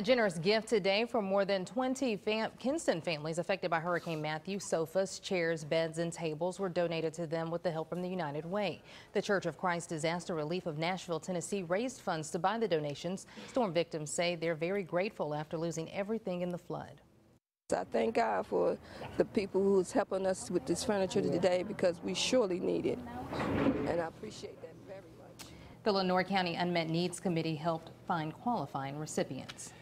A generous gift today for more than 20 fam Kinston families affected by Hurricane Matthew. Sofas, chairs, beds, and tables were donated to them with the help from the United Way. The Church of Christ Disaster Relief of Nashville, Tennessee raised funds to buy the donations. Storm victims say they're very grateful after losing everything in the flood. I thank God for the people who's helping us with this furniture today because we surely need it. And I appreciate that very much. The Lenoir County Unmet Needs Committee helped find qualifying recipients.